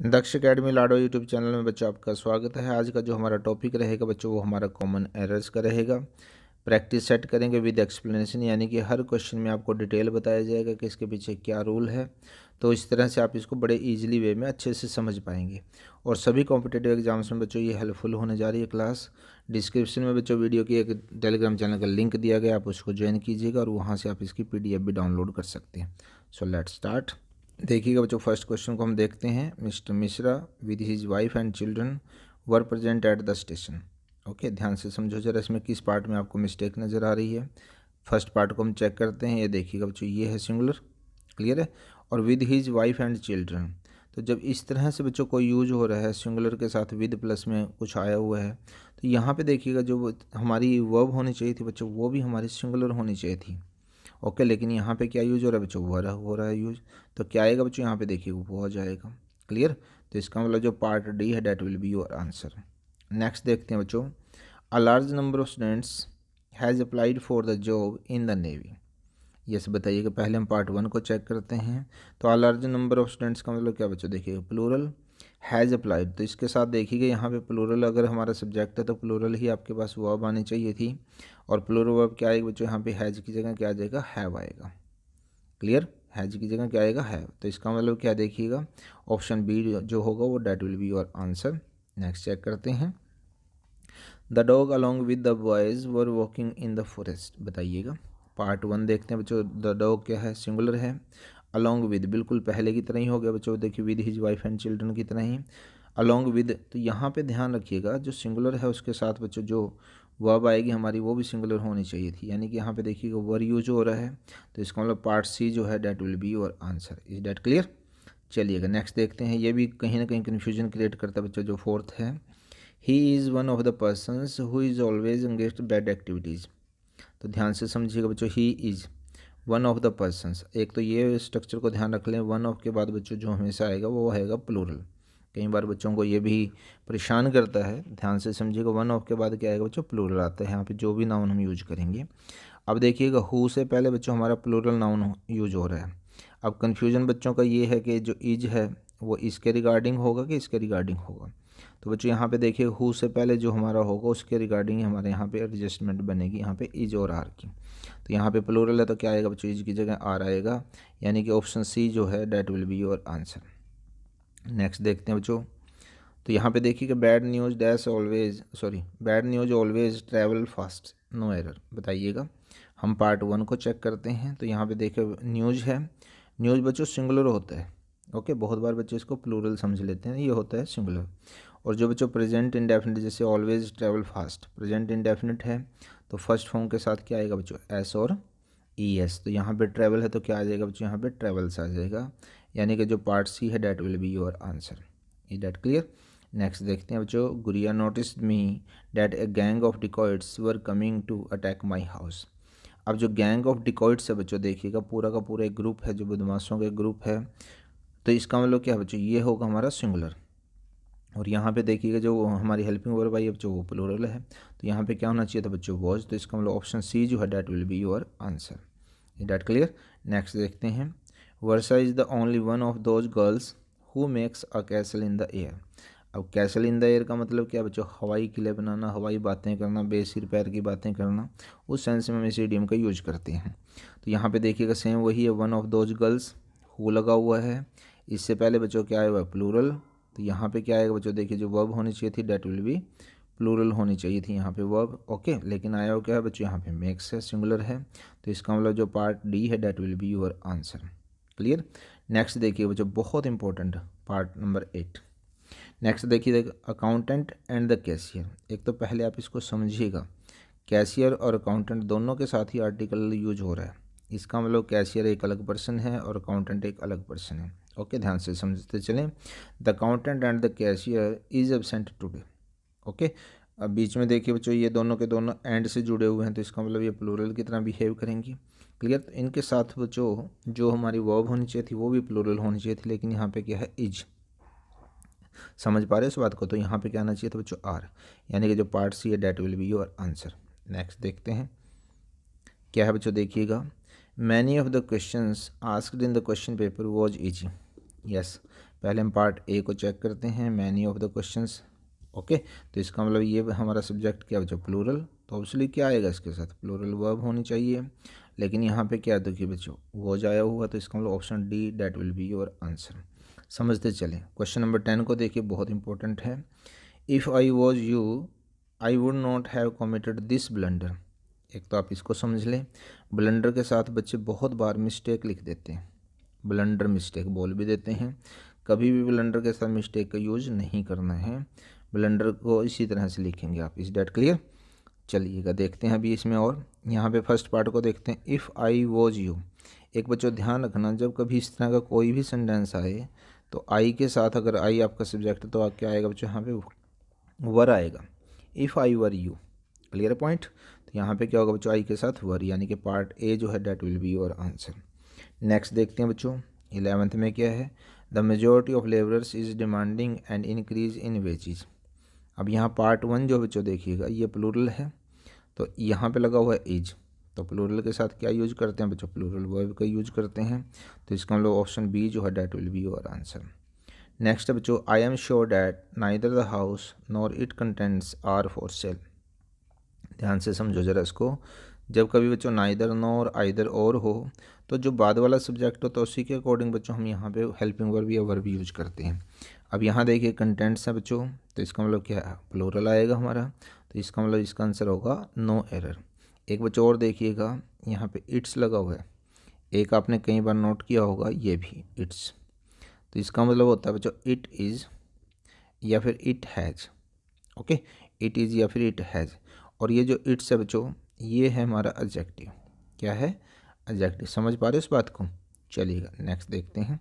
Daksh academy Lado YouTube channel में बच्चों आपका स्वागत है। आज का जो हमारा टॉपिक रहेगा बच्चों, वो हमारा कॉमन एरर्स का रहेगा। प्रैक्टिस सेट करेंगे विद एक्सप्लेनेशन, यानी कि हर क्वेश्चन में आपको डिटेल बताया जाएगा कि इसके पीछे क्या रूल है। तो इस तरह से आप इसको बड़े ईजिली वे में अच्छे से समझ पाएँगे। और सभी कॉम्पिटेटिव एग्ज़ाम्स में बच्चों ये हेल्पफुल होने जा रही है क्लास डिस्क्रिप्शन में बच्चों वीडियो की एक टेलीग्राम चैनल का लिंक दिया गया, आप उसको ज्वाइन कीजिएगा और वहाँ से आप इसकी पीडीएफ भी डाउनलोड कर सकते हैं। सो लेट स्टार्ट देखिएगा बच्चों फ़र्स्ट क्वेश्चन को हम देखते हैं। Mister Mishra with his wife and children were present at the station okay ध्यान से समझो जरा इसमें किस पार्ट में आपको मिस्टेक नज़र आ रही है। फ़र्स्ट पार्ट को हम चेक करते हैं। ये देखिएगा बच्चों, ये है सिंगुलर क्लियर है? और with his wife and children तो जब इस तरह से बच्चों को यूज़ हो रहा है सिंगुलर के साथ विद प्लस में कुछ आया हुआ है तो यहाँ पे देखिएगा जो हमारी वर्ब होनी चाहिए थी बच्चों, वो भी हमारी सिंगुलर होनी चाहिए थी। ओके, लेकिन यहाँ पे क्या यूज़ हो रहा है? बच्चों वर हो रहा है यूज़ तो क्या आएगा बच्चों? यहाँ पे देखिए, वो हो जाएगा। क्लियर तो इसका मतलब जो पार्ट डी है that will be your answer next देखते हैं बच्चों। A large number of students has applied for the job in the navy yes बताइएगा, पहले हम पार्ट वन को चेक करते हैं। तो a large number of students का मतलब क्या बच्चों? देखिएगा प्लूरल हैज़ अप्लाइड तो इसके साथ देखिएगा यहाँ पे प्लोरल अगर हमारा सब्जेक्ट है तो प्लोरल ही आपके पास वर्ब आनी चाहिए थी। और प्लोरल वर्ब क्या आएगा बच्चों, यहाँ पे हैज़ की जगह क्या आ जाएगा? हैव आएगा। क्लियर हैज़ की जगह क्या आएगा? हैव तो इसका मतलब क्या देखिएगा? ऑप्शन बी जो होगा, वो that will be your answer next check करते हैं। The dog along with the boys were walking in the forest बताइएगा। पार्ट वन देखते हैं बच्चों। द डॉग क्या है? सिंगुलर है। अलॉन्ग विद बिल्कुल पहले की तरह ही हो गया बच्चों, देखिए with his wife and children की तरह ही। अलॉन्ग विद तो यहाँ पे ध्यान रखिएगा, जो सिंगुलर है उसके साथ बच्चों, जो वर्ब आएगी हमारी, वो भी सिंगुलर होनी चाहिए थी। यानी कि यहाँ पे देखिएगा वर यूज़ हो रहा है तो इसका मतलब पार्ट सी जो है that will be your answer is that clear चलिएगा नेक्स्ट देखते हैं, ये भी कहीं ना कहीं कन्फ्यूज़न क्रिएट करता है बच्चों, जो फोर्थ है। He is one of the persons who is always engage bad activities तो ध्यान से समझिएगा बच्चों he is one of the persons एक तो ये स्ट्रक्चर को ध्यान रख लें। वन ऑफ़ के बाद बच्चों जो हमेशा आएगा, वो आएगा प्लूरल कई बार बच्चों को ये भी परेशान करता है। ध्यान से समझिएगा वन ऑफ़ के बाद क्या आएगा बच्चों? प्लूरल आता है। यहाँ पे जो भी नाउन हम यूज़ करेंगे। अब देखिएगा हु से पहले बच्चों हमारा प्लूरल नाउन यूज़ हो रहा है। अब कन्फ्यूज़न बच्चों का ये है कि जो इज़ है, वो इसके रिगार्डिंग होगा कि इसके रिगार्डिंग होगा। तो बच्चों, यहाँ पे देखिए हु से पहले जो हमारा होगा, उसके रिगार्डिंग हमारे यहाँ पे एडजस्टमेंट बनेगी, यहाँ पे इज़ और आर की। तो यहाँ पे प्लोरल है तो क्या आएगा बच्चों इज़ की जगह आर आएगा, यानी कि ऑप्शन सी जो है that will be your answer next देखते हैं बच्चों। तो यहाँ पे देखिए कि bad news dash always sorry bad news always travel fast no error बताइएगा। हम पार्ट वन को चेक करते हैं तो यहाँ पे देखिए न्यूज़ है। न्यूज़ बच्चों सिंगुलर होता है। ओके, बहुत बार बच्चे इसको प्लूरल समझ लेते हैं, ये होता है सिंगुलर और जो बच्चों प्रेजेंट इंडेफिनिट जैसे always travel fast present indefinite है तो फ़र्स्ट फॉर्म के साथ क्या आएगा बच्चों? एस और ई e एस तो यहाँ पे ट्रैवल है तो क्या आ जाएगा बच्चों? यहाँ पे ट्रेवल्स आ जाएगा, यानी कि जो पार्ट सी है that will be your answer is that clear next देखते हैं बच्चों Guriya notice me that a gang of dacoits were coming to attack my house अब जो गैंग ऑफ़ डिकॉइड्स है बच्चों, देखिएगा, पूरा का पूरा एक ग्रुप है, जो बदमाशों का ग्रुप है तो इसका मतलब क्या बच्चों? ये होगा हमारा सिंगुलर और यहाँ पे देखिएगा जो हमारी हेल्पिंग वर्ब आई, अब जो वो प्लोरल है तो यहाँ पे क्या होना चाहिए था बच्चों? वॉज़ तो इसका मतलब ऑप्शन सी जो है that will be your answer that clear next देखते हैं. Varsha is the only one of those girls who makes a castle in the air अब कैसल इन द एयर का मतलब क्या बच्चों? हवाई किले बनाना, हवाई बातें करना, बेसिर पैर की बातें करना, उस सेंस में हम इस इडियम का यूज़ करते हैं। तो यहाँ पे देखिएगा सेम वही है one of those girls who लगा हुआ है। इससे पहले बच्चों क्या आया हुआ है? प्लूरल तो यहाँ पे क्या आएगा बच्चों? देखिए, जो वर्ब होनी चाहिए थी डेट विल बी प्लूरल होनी चाहिए थी यहाँ पे वर्ब ओके लेकिन आया हुआ क्या है बच्चों? यहाँ पे मेक्स है सिंगुलर है। तो इसका मतलब जो पार्ट डी है that will be your answer clear next देखिए बच्चों, बहुत important part number eight next देखिए अकाउंटेंट एंड द कैशियर एक तो पहले आप इसको समझिएगा। कैशियर और अकाउंटेंट दोनों के साथ ही आर्टिकल यूज़ हो रहा है। इसका मतलब कैशियर एक अलग पर्सन है और अकाउंटेंट एक अलग पर्सन है। ओके ध्यान से समझते चलें। The accountant and the cashier is absent today okay अब बीच में देखिए बच्चों, ये दोनों के दोनों एंड से जुड़े हुए हैं तो इसका मतलब ये प्लूरल की तरह बिहेव करेंगी। क्लियर तो इनके साथ बच्चों, जो हमारी वर्ब होनी चाहिए थी, वो भी प्लूरल होनी चाहिए थी, लेकिन यहाँ पे क्या है? इज़ समझ पा रहे इस बात को? तो यहाँ पे क्या आना चाहिए था बच्चों? आर यानी कि जो पार्ट सी है that will be your answer next देखते हैं। क्या है बच्चों? देखिएगा। Many of the question asked in the question paper was easy yes पहले हम पार्ट ए को चेक करते हैं many of the question okay तो इसका मतलब ये हमारा सब्जेक्ट क्या बच्चों प्लूरल तो ऑब्वियसली क्या आएगा इसके साथ? प्लूरल वर्ब होनी चाहिए। लेकिन यहाँ पे क्या देखिए बच्चों, वो जाया हुआ तो इसका मतलब option D that will be your answer समझते चलें। क्वेश्चन नंबर टेन को देखिए, बहुत इंपॉर्टेंट है। If I was you I would not have committed this blunder एक तो आप इसको समझ लें। ब्लंडर के साथ बच्चे बहुत बार मिस्टेक लिख देते हैं। ब्लंडर मिस्टेक बोल भी देते हैं। कभी भी ब्लंडर के साथ मिस्टेक का यूज़ नहीं करना है। ब्लंडर को इसी तरह से लिखेंगे आप। इस डेट क्लियर चलिएगा, देखते हैं अभी इसमें और। यहाँ पे फ़र्स्ट पार्ट को देखते हैं। इफ़ आई वॉज़ यू एक बच्चों, ध्यान रखना, जब कभी इस तरह का कोई भी सेंटेंस आए तो आई के साथ अगर आई आपका सब्जेक्ट तो आप क्या आएगा बच्चों, यहाँ पे वर आएगा। If I were you clear point तो यहाँ पे क्या होगा बच्चों? आई के साथ वर यानी कि पार्ट ए जो है that will be your answer next देखते हैं बच्चों इलेवेंथ में क्या है? The majority of labourers is demanding and increase in wages अब यहाँ पार्ट वन जो बच्चों, देखिएगा, ये प्लूरल है तो यहाँ पे लगा हुआ है इज़ तो प्लूरल के साथ क्या यूज़ करते हैं बच्चों? प्लूरल वर्ब का यूज़ करते हैं तो इसका हम लोग ऑप्शन बी जो है that will be your answer next बच्चों I am sure that neither the house nor it contents are for sale ध्यान से समझो ज़रा इसको। जब कभी बच्चों नाइदर नॉर आइदर और हो तो जो बाद वाला सब्जेक्ट हो तो उसी के अकॉर्डिंग बच्चों हम यहाँ पे हेल्पिंग वर्ब या वर्ब यूज़ करते हैं। अब यहाँ देखिए कंटेंट्स हैं बच्चों तो इसका मतलब क्या है? प्लोरल आएगा हमारा तो इसका मतलब इसका आंसर होगा नो एरर एक बच्चों और देखिएगा, यहाँ पे इट्स लगा हुआ है। एक आपने कई बार नोट किया होगा, ये भी इट्स तो इसका मतलब होता है बच्चों इट इज़ या फिर it has okay it is या फिर इट हैज़ और ये जो इट्स है बच्चों, ये है हमारा एडजेक्टिव क्या है? एडजेक्टिव समझ पा रहे हो इस बात को? चलिएगा नेक्स्ट देखते हैं।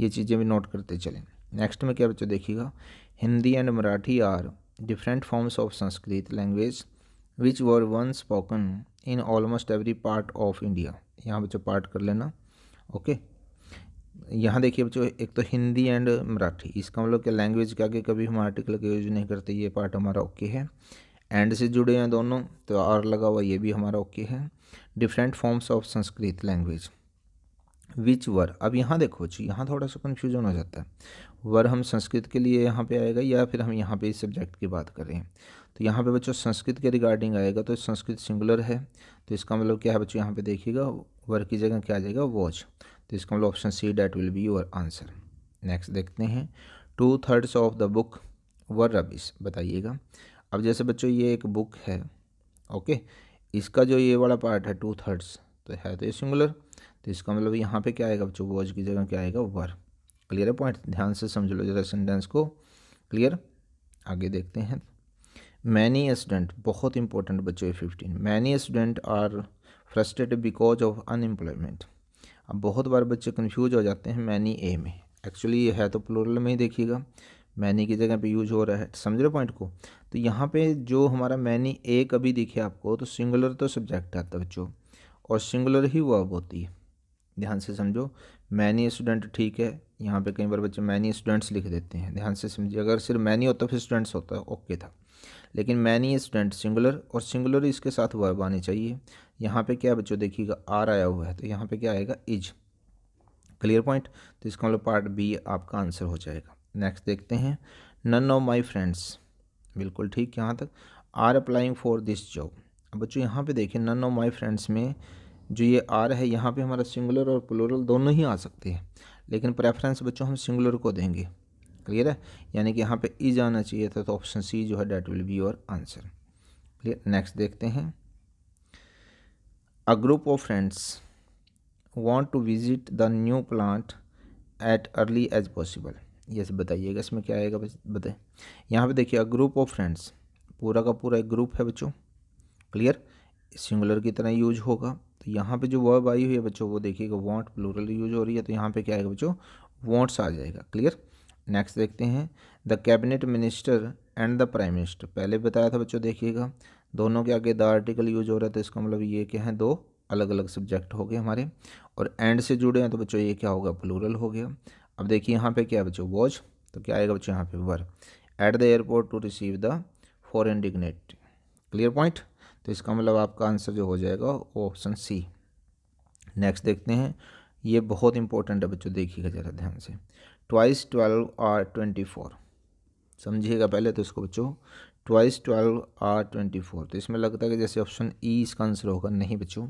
ये चीज़ें भी नोट करते चलें। नेक्स्ट में क्या बच्चों देखिएगा? Hindi and Marathi are different forms of Sanskrit language which were one spoken in almost every part of India यहाँ बच्चों पार्ट कर लेना। ओके यहाँ देखिए बच्चों, एक तो हिंदी एंड मराठी। इसका मतलब क्या? लैंग्वेज के आगे कभी हम आर्टिकल का यूज़ नहीं करते, ये पार्ट हमारा ओके है। एंड से जुड़े हैं दोनों तो आर लगा हुआ ये भी हमारा ओके है। Different forms of Sanskrit language which were अब यहाँ देखो जी, यहाँ थोड़ा सा कन्फ्यूज़न हो जाता है। वर हम संस्कृत के लिए यहाँ पे आएगा या फिर हम यहाँ पे इस सब्जेक्ट की बात कर रहे हैं? तो यहाँ पे बच्चों संस्कृत के रिगार्डिंग आएगा तो संस्कृत सिंगुलर है। तो इसका मतलब क्या है बच्चों, यहाँ पे देखिएगा वर की जगह क्या आ जाएगा? वॉच तो इसका मतलब option C that will be your answer next देखते हैं। Two thirds of the book were rubbish बताइएगा। अब जैसे बच्चों, ये एक बुक है ओके इसका जो ये वाला पार्ट है टू थर्ड्स तो है तो ये सिंगुलर तो इसका मतलब यहाँ पे क्या आएगा बच्चों? वॉज़ की जगह क्या आएगा? वर क्लियर है पॉइंट ध्यान से समझ लो जरा सेंटेंस को। क्लियर आगे देखते हैं। मैनी स्टूडेंट बहुत इंपॉर्टेंट बच्चों ये fifteen many student are frustrated because of unemployment अब बहुत बार बच्चे कन्फ्यूज़ हो जाते हैं मैनी ए में। एक्चुअली ये है तो प्लोरल में ही देखिएगा। मैनी की जगह पे यूज़ हो रहा है, समझ रहे पॉइंट को? तो यहाँ पे जो हमारा मैनी ए कभी दिखे आपको तो सिंगुलर तो सब्जेक्ट आता है, बच्चों, और सिंगुलर ही वर्ब होती है। ध्यान से समझो, मैनी स्टूडेंट ठीक है, यहाँ पे कई बार बच्चे मैनी स्टूडेंट्स लिख देते हैं, ध्यान से समझिए, अगर सिर्फ़ मैनी होता, फिर स्टूडेंट्स होता ओके था। लेकिन मैनी स्टूडेंट सिंगुलर और सिंगुलर इसके साथ वर्ब आनी चाहिए। यहाँ पे क्या बच्चों देखिएगा आर आया हुआ है तो यहाँ पे क्या आएगा इज़ क्लियर पॉइंट तो इसका मतलब पार्ट बी आपका आंसर हो जाएगा। नेक्स्ट देखते हैं। नन ऑफ़ माई फ्रेंड्स बिल्कुल ठीक, यहाँ तक। Are applying for this job अब बच्चों, यहाँ पे देखें नन ऑफ़ माई फ्रेंड्स में जो ये आर है, यहाँ पे हमारा सिंगुलर और प्लोरल दोनों ही आ सकते हैं। लेकिन प्रेफरेंस बच्चों, हम सिंगुलर को देंगे। क्लियर है? यानी कि यहाँ पे ई जाना चाहिए था तो ऑप्शन सी जो है that will be your answer clear next देखते हैं। A group of friends want to visit the new plant at early as possible ये बताइएगा, इसमें क्या आएगा बताए। यहाँ पे देखिए ग्रुप ऑफ़ फ्रेंड्स पूरा का पूरा एक ग्रुप है बच्चों। क्लियर सिंगुलर की तरह यूज़ होगा। तो यहाँ पे जो वर्ब आई हुई है बच्चों, वो देखिएगा वॉन्ट प्लूरल यूज़ हो रही है तो यहाँ पे क्या आएगा बच्चों? वॉन्ट्स आ जाएगा। क्लियर नेक्स्ट देखते हैं। The cabinet minister and the prime minister पहले बताया था बच्चों, देखिएगा। दोनों के आगे द आर्टिकल यूज़ हो रहा है तो इसका मतलब ये क्या है दो अलग अलग सब्जेक्ट हो गए हमारे। और एंड से जुड़े हैं तो बच्चों, ये क्या होगा प्लूरल हो गया। अब देखिए यहाँ पे क्या है बच्चों वॉच तो क्या आएगा बच्चों यहाँ पे? Were at the airport to receive the foreign dignitary clear point तो इसका मतलब आपका आंसर जो हो जाएगा ऑप्शन सी नेक्स्ट देखते हैं। ये बहुत इंपॉर्टेंट है बच्चों, देखिएगा ज़रा ध्यान से। Twice twelve are twenty four समझिएगा पहले तो इसको बच्चों। Twice twelve are twenty four तो इसमें लगता है कि जैसे ऑप्शन ई e इसका आंसर होगा, नहीं बच्चों।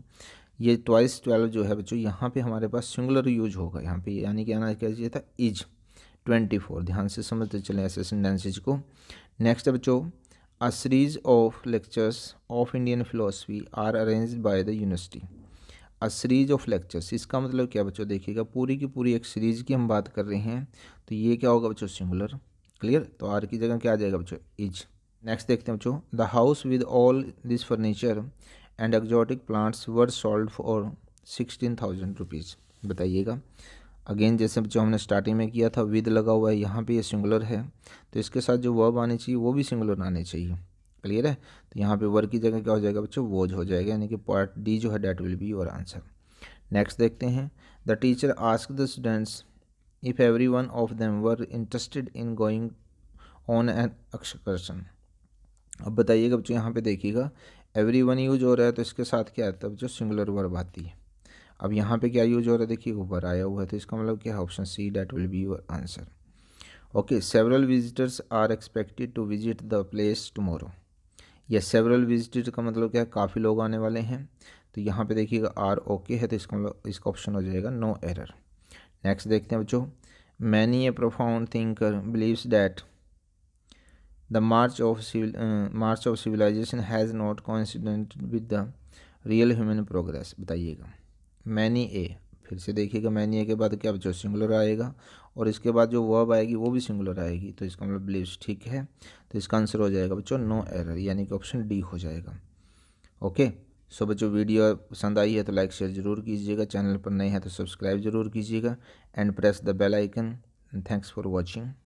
ये ट्वाइस ट्वेल्व जो है बच्चों, यहाँ पे हमारे पास सिंगुलर यूज़ होगा। यहाँ पे यानी कि आना क्या चाहिए था इज़ ट्वेंटी फोर ध्यान से समझते चलें ऐसे सेंटेंसेज को। नेक्स्ट है बच्चों a series of lectures of Indian philosophy are arrange by the university a series of lectures इसका मतलब क्या बच्चों? देखिएगा, पूरी की पूरी एक सीरीज़ की हम बात कर रहे हैं तो ये क्या होगा बच्चों? सिंगुलर क्लियर तो आर की जगह क्या आ जाएगा बच्चों? इज़ नेक्स्ट देखते हैं बच्चों the house with all this furniture and exotic plants were sold for sixteen thousand rupees बताइएगा। अगेन जैसे बच्चों हमने स्टार्टिंग में किया था विद लगा हुआ है, यहाँ पे ये सिंगुलर है। तो इसके साथ जो वर्ब आने चाहिए, वो भी सिंगुलर आने चाहिए। क्लियर है? तो यहाँ पे वर्ग की जगह क्या हो जाएगा बच्चों? वोज हो जाएगा, यानी कि पार्ट डी जो है that will be your answer next देखते हैं। The teacher ask the students if every one of them were interested in going on an excursion अब बताइएगा बच्चों, यहाँ पे देखिएगा। एवरी वन यूज़ हो रहा है तो इसके साथ क्या आता है बच्चों सिंगुलर वर्ब आती है। अब यहाँ पे क्या यूज़ हो रहा है? देखिए, ऊपर आया हुआ है तो इसका मतलब क्या है? Option C that will be your answer okay several visitors are expected to visit the place tomorrow या सेवरल विजिटर का मतलब क्या है? काफ़ी लोग आने वाले हैं। तो यहाँ पे देखिएगा आर ओके है तो इसका मतलब इसका ऑप्शन हो जाएगा नो एरर नेक्स्ट देखते हैं बच्चों। Many a profound thinker believes that the march of civil march of civilisation has not coincident with the real human progress बताइएगा। मैनी ए फिर से देखिएगा मैनी ए के बाद क्या बच्चों सिंगुलर आएगा, और इसके बाद जो वर्ब आएगी, वो भी सिंगुलर आएगी। तो इसका मतलब बिलीव्स ठीक है तो इसका आंसर हो जाएगा बच्चों नो एरर यानी कि ऑप्शन डी हो जाएगा। ओके सो बच्चों वीडियो पसंद आई है तो लाइक शेयर ज़रूर कीजिएगा। चैनल पर नए हैं तो सब्सक्राइब ज़रूर कीजिएगा। And press the bell icon thanks for watching